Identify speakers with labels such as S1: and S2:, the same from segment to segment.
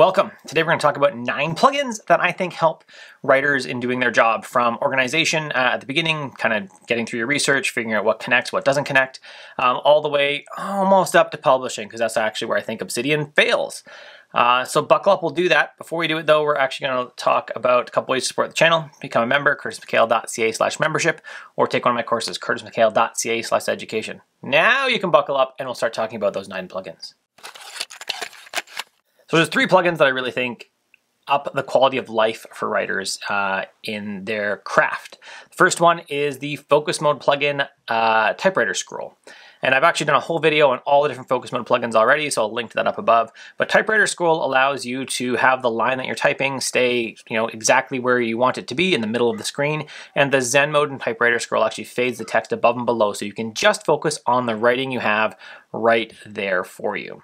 S1: Welcome. Today we're going to talk about nine plugins that I think help writers in doing their job from organization uh, at the beginning, kind of getting through your research, figuring out what connects, what doesn't connect, um, all the way almost up to publishing, because that's actually where I think Obsidian fails. Uh, so buckle up, we'll do that. Before we do it though, we're actually going to talk about a couple ways to support the channel. Become a member, curtismchale.ca slash membership, or take one of my courses, curtismchale.ca slash education. Now you can buckle up and we'll start talking about those nine plugins. So there's three plugins that I really think up the quality of life for writers uh, in their craft. The first one is the Focus Mode plugin uh, Typewriter Scroll. And I've actually done a whole video on all the different focus mode plugins already, so I'll link to that up above. But Typewriter Scroll allows you to have the line that you're typing stay you know, exactly where you want it to be in the middle of the screen. And the Zen mode in Typewriter Scroll actually fades the text above and below, so you can just focus on the writing you have right there for you.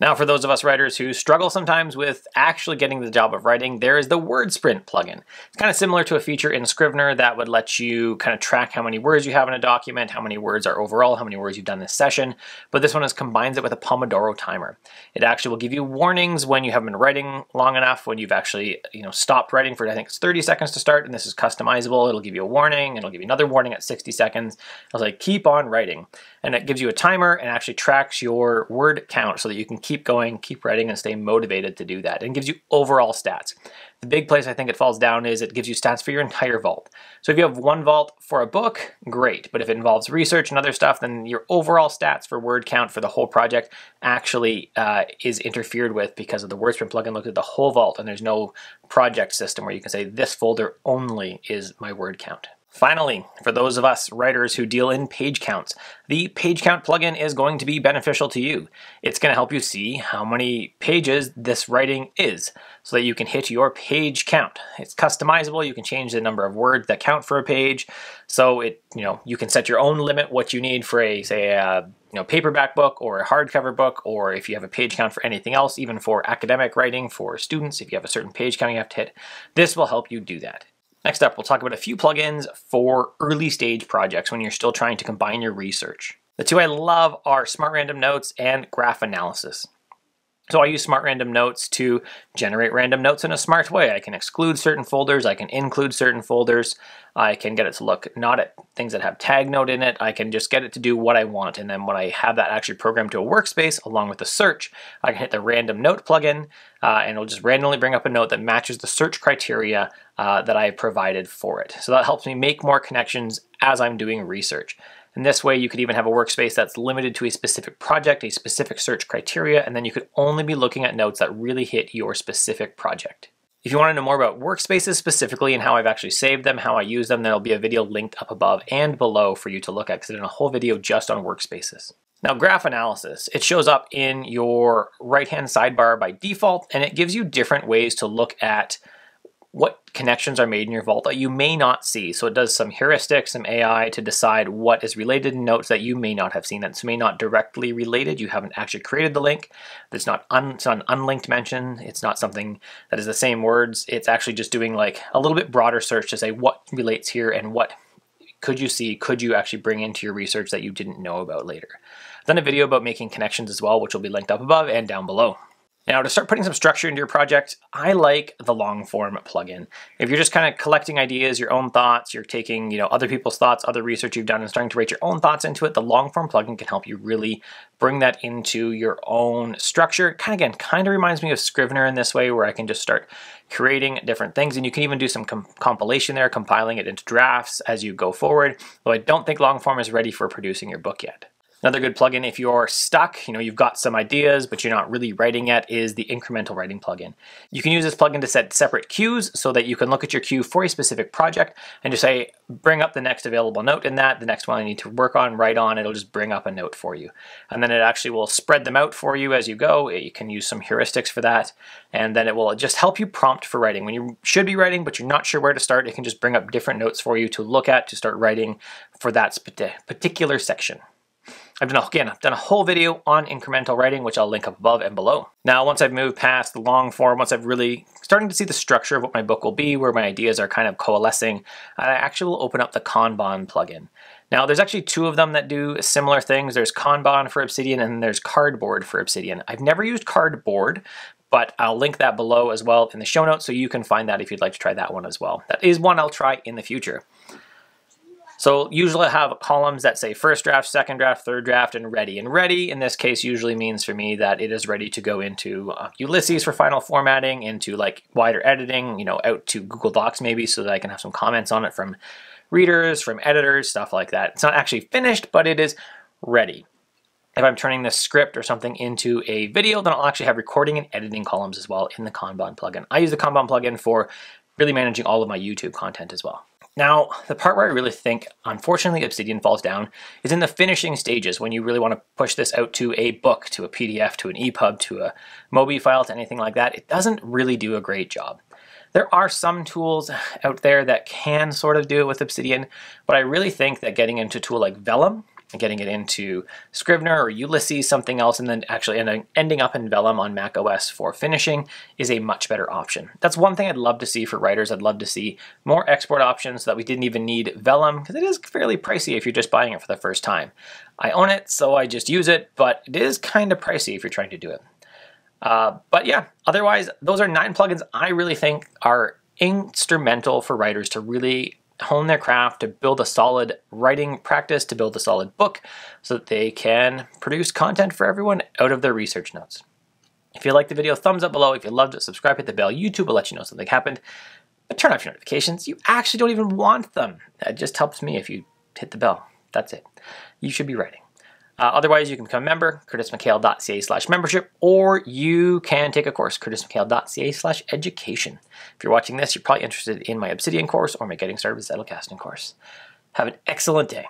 S1: Now, for those of us writers who struggle sometimes with actually getting the job of writing, there is the Word Sprint plugin. It's kind of similar to a feature in Scrivener that would let you kind of track how many words you have in a document, how many words are overall, how many words you've done this session, but this one is combines it with a Pomodoro timer. It actually will give you warnings when you haven't been writing long enough, when you've actually, you know, stopped writing for I think it's 30 seconds to start, and this is customizable. It'll give you a warning, and it'll give you another warning at 60 seconds. I was like, keep on writing. And it gives you a timer and actually tracks your word count so that you can keep going, keep writing, and stay motivated to do that. And gives you overall stats. The big place I think it falls down is it gives you stats for your entire vault. So if you have one vault for a book, great. But if it involves research and other stuff, then your overall stats for word count for the whole project actually uh, is interfered with because of the WordSprint plugin looked at the whole vault and there's no project system where you can say this folder only is my word count. Finally, for those of us writers who deal in page counts, the page count plugin is going to be beneficial to you. It's going to help you see how many pages this writing is so that you can hit your page count. It's customizable. You can change the number of words that count for a page. So it, you know, you can set your own limit what you need for a, say, a you know, paperback book or a hardcover book, or if you have a page count for anything else, even for academic writing for students, if you have a certain page count you have to hit, this will help you do that. Next up, we'll talk about a few plugins for early stage projects when you're still trying to combine your research. The two I love are Smart Random Notes and Graph Analysis. So I use Smart Random Notes to generate random notes in a smart way. I can exclude certain folders, I can include certain folders, I can get it to look not at things that have tag note in it, I can just get it to do what I want. And then when I have that actually programmed to a workspace along with the search, I can hit the random note plugin uh, and it'll just randomly bring up a note that matches the search criteria uh, that I provided for it. So that helps me make more connections as I'm doing research. And this way you could even have a workspace that's limited to a specific project, a specific search criteria, and then you could only be looking at notes that really hit your specific project. If you want to know more about workspaces specifically and how I've actually saved them, how I use them, there'll be a video linked up above and below for you to look at because I did a whole video just on workspaces. Now graph analysis, it shows up in your right-hand sidebar by default and it gives you different ways to look at what connections are made in your vault that you may not see. So it does some heuristics, some AI to decide what is related in notes that you may not have seen. That's may not directly related. You haven't actually created the link. It's not, un, it's not an unlinked mention. It's not something that is the same words. It's actually just doing like a little bit broader search to say what relates here and what could you see, could you actually bring into your research that you didn't know about later. I've done a video about making connections as well, which will be linked up above and down below. Now to start putting some structure into your project, I like the long form plugin. If you're just kind of collecting ideas, your own thoughts, you're taking you know other people's thoughts, other research you've done and starting to write your own thoughts into it, the long form plugin can help you really bring that into your own structure. Kind of again, kind of reminds me of Scrivener in this way where I can just start creating different things and you can even do some com compilation there, compiling it into drafts as you go forward. Though I don't think long form is ready for producing your book yet. Another good plugin if you're stuck, you know, you've got some ideas, but you're not really writing yet, is the incremental writing plugin. You can use this plugin to set separate queues so that you can look at your queue for a specific project and just say, bring up the next available note in that, the next one I need to work on, write on, it'll just bring up a note for you. And then it actually will spread them out for you as you go. You can use some heuristics for that. And then it will just help you prompt for writing. When you should be writing, but you're not sure where to start, it can just bring up different notes for you to look at to start writing for that particular section. I've done, again, I've done a whole video on incremental writing, which I'll link up above and below. Now, once I've moved past the long form, once I've really starting to see the structure of what my book will be, where my ideas are kind of coalescing, I actually will open up the Kanban plugin. Now, there's actually two of them that do similar things. There's Kanban for Obsidian and there's Cardboard for Obsidian. I've never used Cardboard, but I'll link that below as well in the show notes so you can find that if you'd like to try that one as well. That is one I'll try in the future. So usually I have columns that say first draft, second draft, third draft, and ready. And ready in this case usually means for me that it is ready to go into uh, Ulysses for final formatting, into like wider editing, you know, out to Google Docs maybe so that I can have some comments on it from readers, from editors, stuff like that. It's not actually finished, but it is ready. If I'm turning this script or something into a video, then I'll actually have recording and editing columns as well in the Kanban plugin. I use the Kanban plugin for really managing all of my YouTube content as well. Now, the part where I really think, unfortunately, Obsidian falls down is in the finishing stages when you really want to push this out to a book, to a PDF, to an EPUB, to a MOBI file, to anything like that. It doesn't really do a great job. There are some tools out there that can sort of do it with Obsidian, but I really think that getting into a tool like Vellum getting it into Scrivener or Ulysses, something else, and then actually ending, ending up in Vellum on Mac OS for finishing is a much better option. That's one thing I'd love to see for writers. I'd love to see more export options so that we didn't even need Vellum, because it is fairly pricey if you're just buying it for the first time. I own it, so I just use it, but it is kind of pricey if you're trying to do it. Uh, but yeah, otherwise, those are nine plugins I really think are instrumental for writers to really hone their craft, to build a solid writing practice, to build a solid book, so that they can produce content for everyone out of their research notes. If you liked the video, thumbs up below. If you loved it, subscribe, hit the bell. YouTube will let you know something happened. But turn off your notifications. You actually don't even want them. That just helps me if you hit the bell. That's it. You should be writing. Uh, otherwise, you can become a member, curtismchale.ca slash membership, or you can take a course, curtismchale.ca slash education. If you're watching this, you're probably interested in my Obsidian course or my Getting Started with Zettelkasten course. Have an excellent day.